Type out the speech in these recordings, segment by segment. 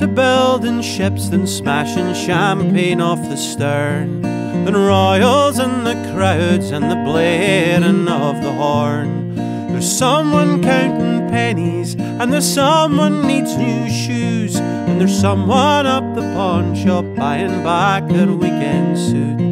to building ships than smashing champagne off the stern, than royals and the crowds and the blaring of the horn. There's someone counting pennies, and there's someone needs new shoes, and there's someone up the pawn shop buying back their weekend suit.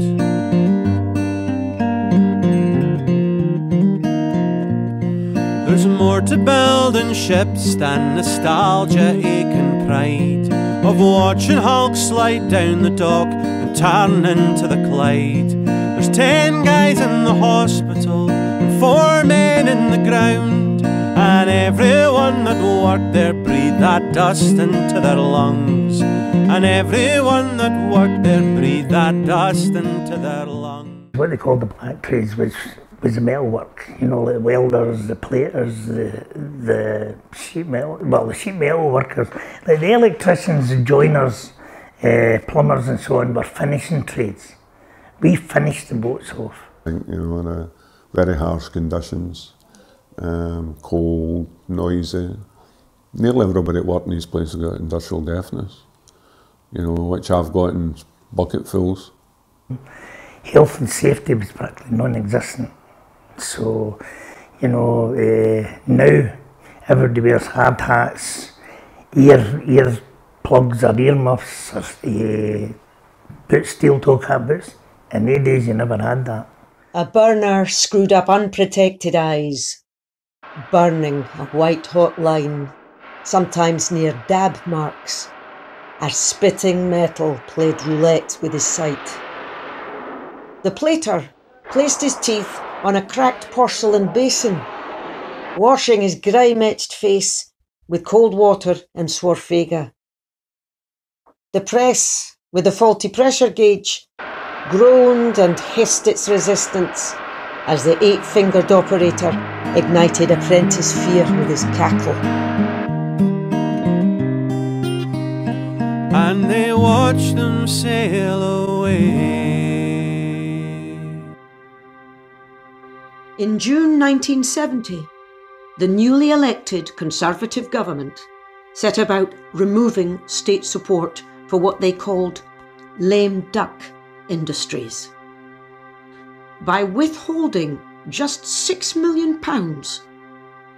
There's more to building ships than nostalgia, ache, and pride of watching Hulk slide down the dock and turn into the Clyde. There's ten guys in the hospital and four men in the ground, and everyone that worked there breathed that dust into their lungs, and everyone that worked there breathed that dust into their lungs. What they called the black trades was was the metal work, you know, the welders, the platers, the the sheet metal, well, the sheet metal workers, like the electricians, the joiners, uh, plumbers, and so on were finishing trades. We finished the boats off. I think, you know, in a very harsh conditions, um, cold, noisy. Nearly everybody at work in these places got industrial deafness, you know, which I've got in bucketfuls. Health and safety was practically non-existent. So, you know, uh, now everybody wears hard hats, ear ear plugs or ear muffs, or uh, boots, steel toe cap boots. In the days, you never had that. A burner screwed up unprotected eyes, burning a white hot line, sometimes near dab marks, as spitting metal played roulette with his sight. The plater placed his teeth on a cracked porcelain basin, washing his grime-etched face with cold water and swarfega. The press, with the faulty pressure gauge, groaned and hissed its resistance as the eight-fingered operator ignited apprentice fear with his cackle. And they watched them sail away. In June 1970, the newly elected Conservative government set about removing state support for what they called lame duck industries. By withholding just £6 million,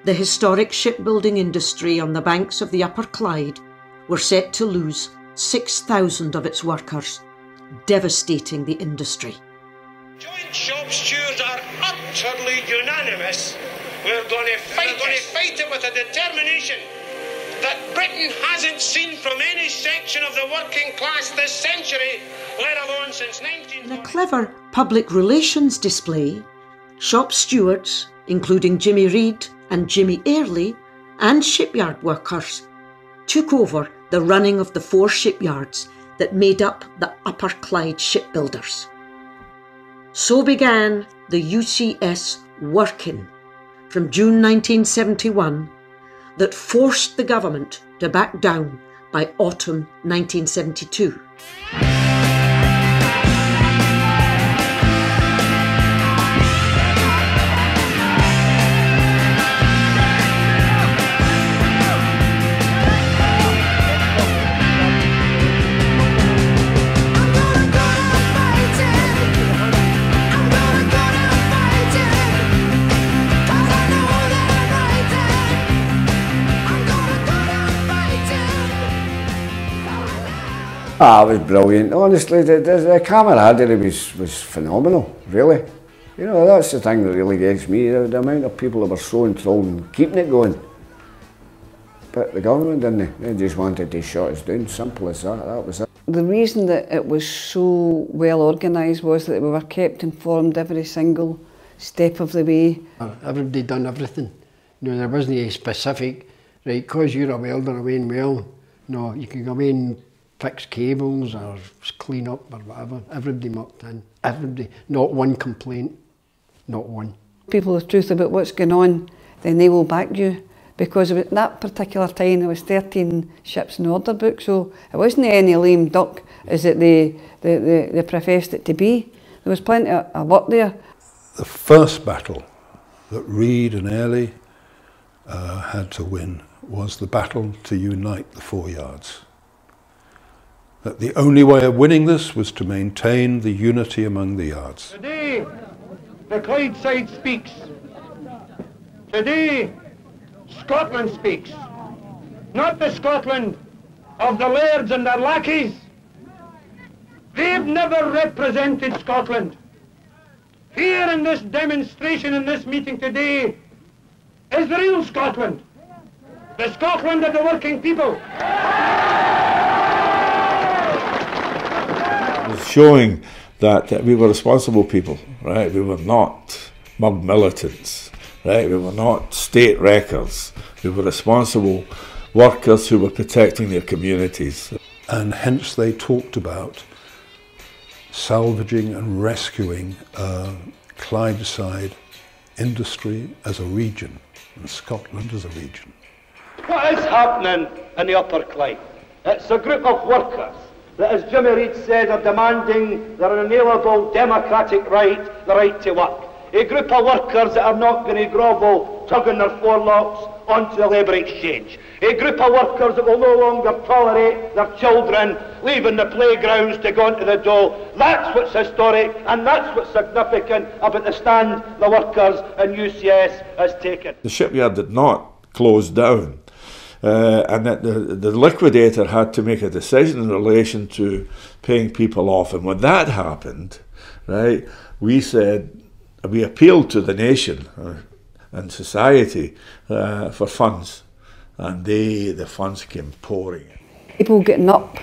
the historic shipbuilding industry on the banks of the Upper Clyde were set to lose 6,000 of its workers, devastating the industry. Joint shop stewards are utterly unanimous. We're going to fight, We're going to fight it with a determination that Britain hasn't seen from any section of the working class this century, let alone since 19. In a clever public relations display, shop stewards, including Jimmy Reid and Jimmy Airlie, and shipyard workers, took over the running of the four shipyards that made up the Upper Clyde shipbuilders. So began the UCS Work-in from June 1971 that forced the government to back down by autumn 1972. Ah, it was brilliant. Honestly, the, the, the camaraderie was, was phenomenal, really. You know, that's the thing that really gets me, the, the amount of people that were so enthralled in keeping it going. But the government didn't, they just wanted to shut us down, simple as that, that was it. The reason that it was so well organised was that we were kept informed every single step of the way. Everybody done everything. You know, there wasn't a specific, right, because you're a welder away in well, no, you can go away and fix cables or clean up or whatever. Everybody mucked in. Everybody. Not one complaint. Not one. People the truth about what's going on, then they will back you. Because at that particular time there was 13 ships in the order book, so it wasn't any lame duck as it they, they, they, they professed it to be. There was plenty of, of work there. The first battle that Reid and Airlie uh, had to win was the battle to unite the four yards. That the only way of winning this was to maintain the unity among the yards. Today, the Clydeside speaks. Today, Scotland speaks. Not the Scotland of the lairds and their lackeys. They've never represented Scotland. Here in this demonstration, in this meeting today, is the real Scotland. The Scotland of the working people. Showing that, that we were responsible people, right? We were not mug militants, right? We were not state wreckers. We were responsible workers who were protecting their communities. And hence they talked about salvaging and rescuing uh, Clydeside industry as a region and Scotland as a region. What is happening in the Upper Clyde? It's a group of workers that, as Jimmy Reid said, are demanding their inalienable democratic right, the right to work. A group of workers that are not going to grovel, tugging their forelocks onto the labour exchange. A group of workers that will no longer tolerate their children leaving the playgrounds to go into the Dole. That's what's historic and that's what's significant about the stand the workers in UCS has taken. The shipyard did not close down. Uh, and that the, the liquidator had to make a decision in relation to paying people off. And when that happened, right, we said, we appealed to the nation uh, and society uh, for funds, and they, the funds came pouring. People getting up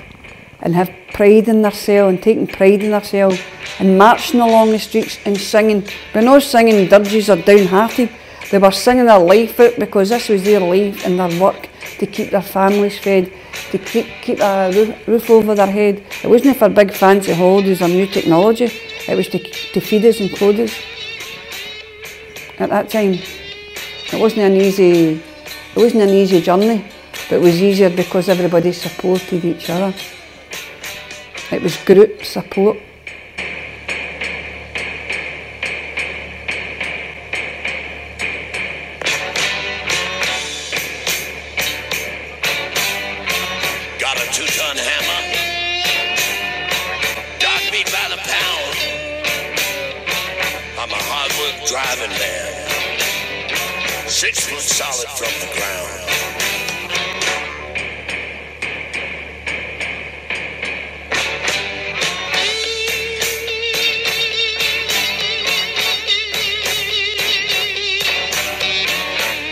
and have pride in themselves and taking pride in themselves and marching along the streets and singing. We're not singing dirges or downhearted. They were singing their life out because this was their life and their work to keep their families fed, to keep, keep a roof, over their head. It wasn't for big fancy holidays or new technology, it was to, to feed us and clothe us. At that time, it wasn't an easy, it wasn't an easy journey, but it was easier because everybody supported each other. It was group support. Driving man. Six foot solid from the ground.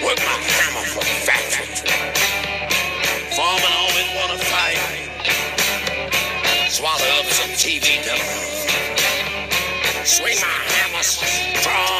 Work my hammer for always wanna fight. Swallow up some TV dinner. Swing my hammer strong.